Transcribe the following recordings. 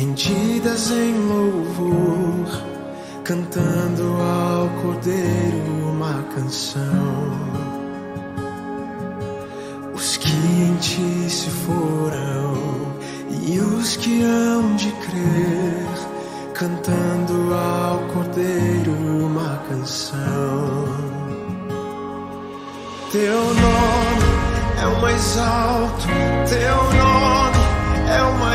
rendidas em louvor, cantando ao Cordeiro uma canção. Os que em ti se foram e os que hão de crer, cantando ao Cordeiro uma canção. Teu nome é o mais alto, teu nome é o maior,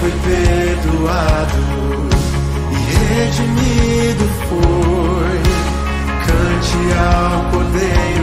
foi perdoado e redimido foi. Cante ao Cordeiro.